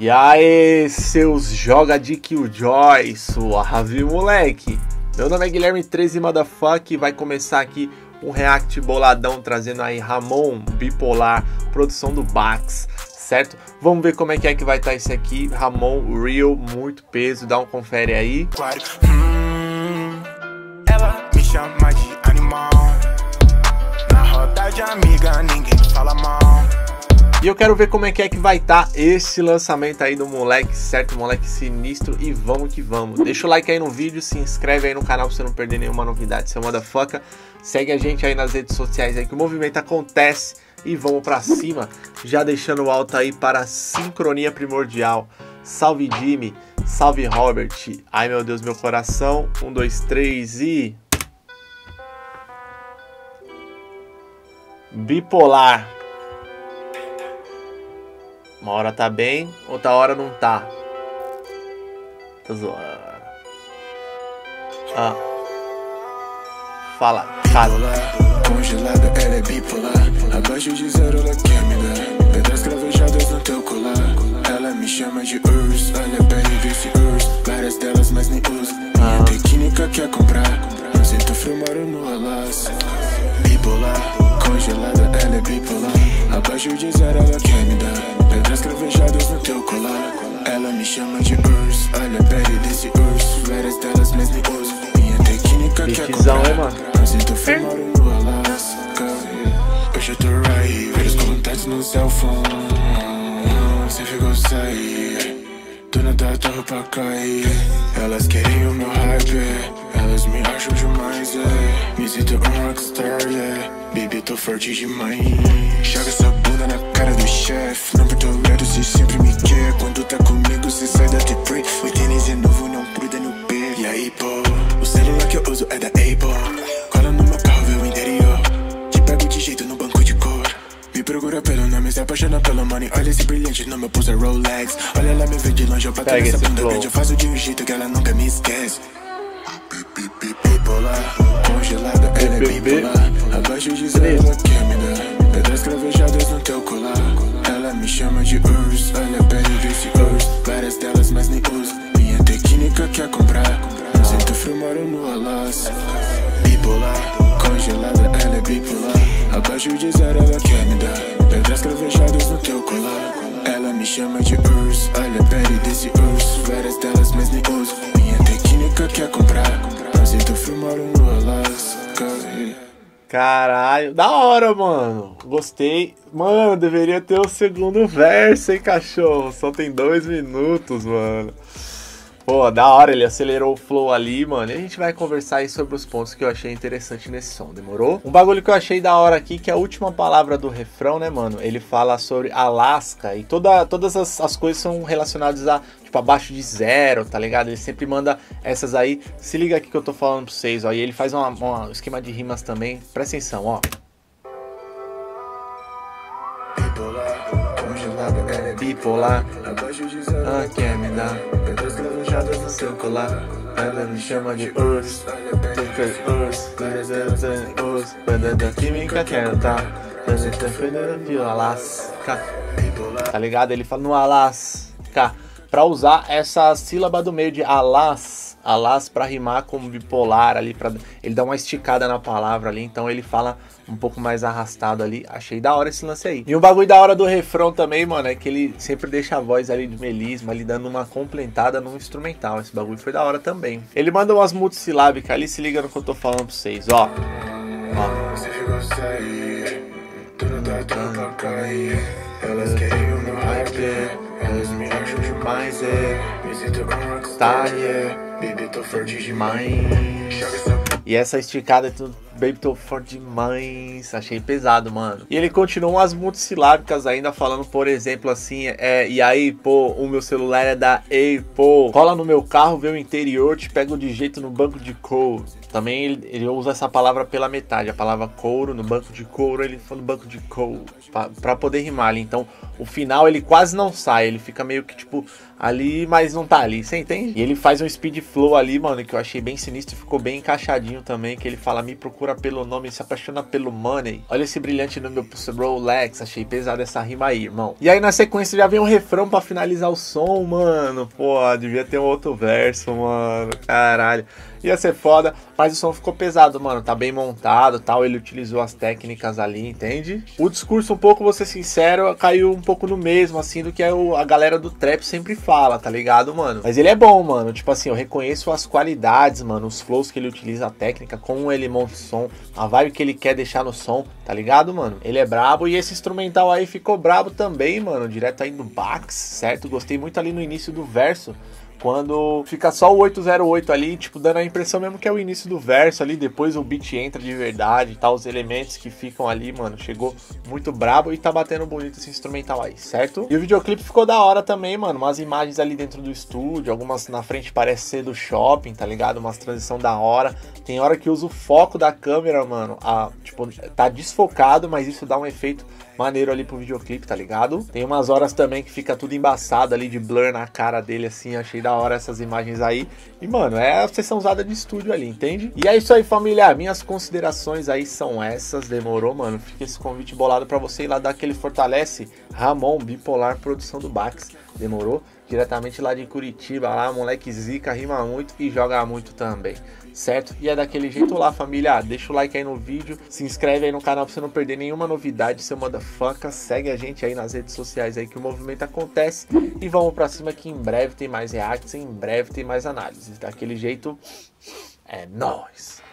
E aí, seus joga de Killjoy, suave moleque. Meu nome é Guilherme 13 Motherfuck e vai começar aqui um react boladão trazendo aí Ramon Bipolar, produção do Bax, certo? Vamos ver como é que é que vai estar tá esse aqui. Ramon Real, muito peso, dá um confere aí. Hum, ela me chama de animal. Na roda de amiga, ninguém fala mal. E eu quero ver como é que é que vai estar tá esse lançamento aí do moleque, certo? Moleque sinistro e vamos que vamos. Deixa o like aí no vídeo, se inscreve aí no canal pra você não perder nenhuma novidade, seu motherfucker. Segue a gente aí nas redes sociais aí que o movimento acontece e vamos pra cima. Já deixando o alto aí para a sincronia primordial. Salve Jimmy, salve Robert. Ai meu Deus, meu coração. Um, dois, três e... Bipolar. Uma hora tá bem, outra hora não tá. Tô zoando. Ah. Fala, fala. Congelada, ela é bipolar. Abaixo de zero, ela quer me dar. Pedras cravejadas no teu colar. Ela me chama de Urs. Olha bem, desse Urs. Várias delas, mas nem uso. Minha ah. técnica quer comprar. Não sinto frio, moro no alas. Bipolar, congelada, ela é bipolar. Abaixo de zero, ela quer me dar. Pedras cravejadas no teu colar. Ela me chama de urso Olha a pele desse urso Várias delas nem uso Minha técnica que é comprar. sinto moro no Alasca. Hoje eu tô right. Vários contatos no cell phone. Você ficou sair. Dona da torre pra cair. Elas querem o meu hype. Elas me acham demais, é Sinto um rockstar, yeah. Baby, tô forte demais. Joga essa bunda na cara do chefe. Não perto cê sempre me quer. Quando tá comigo cê sai da T-Prey O tênis é novo, não gruda no pé. E aí, pô, o celular que eu uso é da Apple. Cola no meu carro, vê o interior. Te pego de jeito no banco de cor. Me procura pelo nome, se apaixona pelo money. Olha esse brilhante no meu pulso é Rolex. Olha ela me vê de longe, eu bato nessa bunda grande Eu faço de um jeito que ela nunca me esquece Bipolar, congelada, ela é bipolar Abaixo de zero, ela quer me dar. Pedras cravejadas no teu colar. Me chama de urso Olha a pele desse urso Várias delas, mas nem uso. Minha técnica quer comprar. Sinto moro no Alasca Bipolar, congelada, ela é bipolar. Abaixo de zero, ela quer me dar Caralho, da hora, mano. Gostei. Mano, deveria ter o segundo verso, hein, cachorro? Só tem dois minutos, mano. Pô, da hora, ele acelerou o flow ali, mano. E a gente vai conversar aí sobre os pontos que eu achei interessante nesse som, demorou? Um bagulho que eu achei da hora aqui, que é a última palavra do refrão, né, mano? Ele fala sobre Alaska e toda, todas as, as coisas são relacionadas a, tipo, abaixo de zero, tá ligado? Ele sempre manda essas aí. Se liga aqui que eu tô falando pra vocês, ó. E ele faz um esquema de rimas também. Presta atenção, ó. Bipolar, ah, quer me dar? Pedras cravejadas no seu colar. Ela me chama de urso. Urso, urso. Urso, química quero tá de Alasca. Tá ligado? Ele fala no Alasca. Pra usar essa sílaba do meio de Alas alas para rimar com bipolar ali, ele dá uma esticada na palavra ali, então ele fala um pouco mais arrastado ali. Achei da hora esse lance aí. E o bagulho da hora do refrão também, mano, é que ele sempre deixa a voz ali de melisma, ali dando uma complementada no instrumental. Esse bagulho foi da hora também. Ele manda umas multissilábicas ali, se liga no que eu tô falando pra vocês, ó. Ó. É. Yeah. E essa esticada tudo. Baby, tô forte demais. Achei pesado, mano. E ele continua as multissilábicas ainda falando, por exemplo, assim, é, e aí, pô, o meu celular é da Ei, pô, cola no meu carro, vê o interior, te pego de jeito no banco de couro. Também ele, ele, usa essa palavra pela metade, a palavra couro, no banco de couro, ele fala no banco de couro, pra poder rimar ali. Então, o final ele quase não sai, ele fica meio que tipo ali, mas não tá ali, você entende? E ele faz um speed flow ali, mano, que eu achei bem sinistro, ficou bem encaixadinho também, que ele fala me procura loucura pelo nome, se apaixona pelo money. Olha esse brilhante no meu Rolex, achei pesado essa rima aí, irmão. E aí na sequência já vem um refrão para finalizar o som, mano. Pô, devia ter um outro verso, mano. Caralho ia ser foda, mas o som ficou pesado, mano. Tá bem montado tal. Ele utilizou as técnicas ali, entende? O discurso, um pouco, vou ser sincero, caiu um pouco no mesmo, assim, do que a galera do trap sempre fala, tá ligado, mano? Mas ele é bom, mano. Tipo assim, eu reconheço as qualidades, mano, os flows que ele utiliza, a técnica, como ele monta o som, a vibe que ele quer deixar no som, tá ligado, mano? Ele é brabo e esse instrumental aí ficou brabo também, mano. Direto aí no Bax, certo? Gostei muito ali no início do verso quando fica só o 808 ali, tipo, dando a impressão mesmo que é o início do verso ali, depois o beat entra de verdade, tá? Os elementos que ficam ali, mano, chegou muito brabo e tá batendo bonito esse instrumental aí, certo? E o videoclipe ficou da hora também, mano, umas imagens ali dentro do estúdio, algumas na frente parece ser do shopping, tá ligado? Umas transição da hora. Tem hora que usa o foco da câmera, mano, a, tipo, tá desfocado, mas isso dá um efeito maneiro ali pro videoclipe, tá ligado? Tem umas horas também que fica tudo embaçado ali de blur na cara dele, assim, achei da hora essas imagens aí. E, mano, é a sessão usada de estúdio ali, entende? E é isso aí, família. Minhas considerações aí são essas. Demorou, mano? Fica esse convite bolado para você ir lá dar aquele fortalece. Ramon, Bipolar, produção do Bax. Demorou? Diretamente lá de Curitiba, lá, moleque zica, rima muito e joga muito também certo? E é daquele jeito lá, família. Deixa o like aí no vídeo, se inscreve aí no canal pra você não perder nenhuma novidade, seu motherfucker. Segue a gente aí nas redes sociais aí que o movimento acontece. E vamos pra cima que em breve tem mais reacts, em breve tem mais análises. Daquele jeito, é nóis!